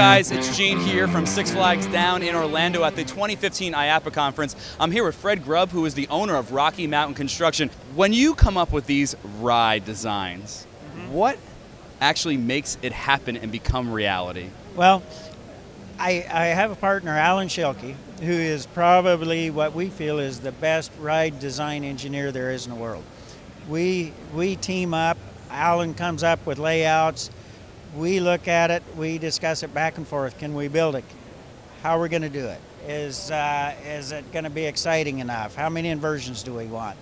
guys, it's Gene here from Six Flags down in Orlando at the 2015 IAAPA conference. I'm here with Fred Grubb, who is the owner of Rocky Mountain Construction. When you come up with these ride designs, mm-hmm. what actually makes it happen and become reality? Well, I, I have a partner, Alan Schilke, who is probably what we feel is the best ride design engineer there is in the world. We, we team up, Alan comes up with layouts, we look at it, we discuss it back and forth. Can we build it? How are we going to do it? Is, uh, is it going to be exciting enough? How many inversions do we want?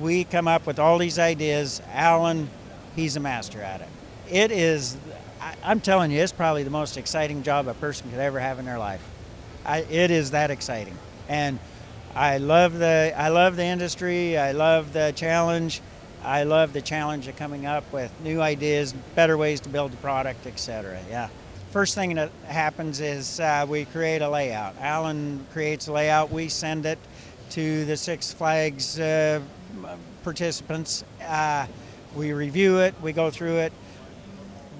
We come up with all these ideas. Alan, he's a master at it. It is, I, am telling you, it's probably the most exciting job a person could ever have in their life. I, it is that exciting. And I love the, I love the industry. I love the challenge. I love the challenge of coming up with new ideas, better ways to build the product, etc. Yeah. First thing that happens is uh, we create a layout. Alan creates a layout. We send it to the Six Flags uh, participants. Uh, we review it. We go through it.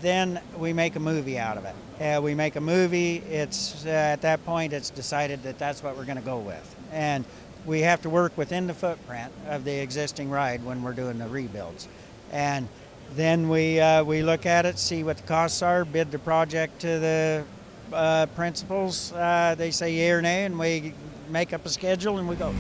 Then we make a movie out of it. Uh, we make a movie. It's uh, at that point it's decided that that's what we're going to go with. And we have to work within the footprint of the existing ride when we're doing the rebuilds. And then we, uh, we look at it, see what the costs are, bid the project to the uh, principals. Uh, they say yay or nay, and we make up a schedule and we go.